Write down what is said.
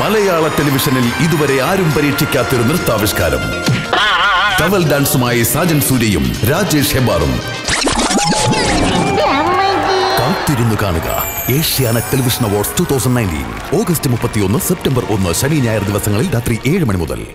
മലയാള ടെലിവിഷനിൽ ഇതുവരെ ആരും പരീക്ഷിക്കാത്തൊരു നൃത്താവിഷ്കാരം. ടവൽ ഡാൻസുമായി സാജൻ സൂര്യയും രാജേഷ് ഹെബാറും. കാത്തിരുന്നു കാണുക. Asianet television awards two thousand nineteen August മുപ്പത്തിയൊന്ന് സെപ്റ്റംബർ ഒന്ന് ശനി ഞായർ ദിവസങ്ങളിൽ രാത്രി ഏഴ് മണി മുതൽ.